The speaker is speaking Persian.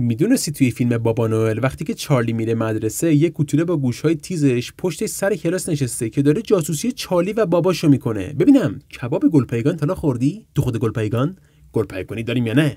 می‌دونستی توی فیلم بابا نوئل وقتی که چارلی میره مدرسه یه کوتوله با گوشهای تیزش پشت سر کلاس نشسته که داره جاسوسی چارلی و باباشو می‌کنه. ببینم کباب گلپایگان تالا خوردی؟ تو خود گلپایگان گلپایگانی داریم یا نه؟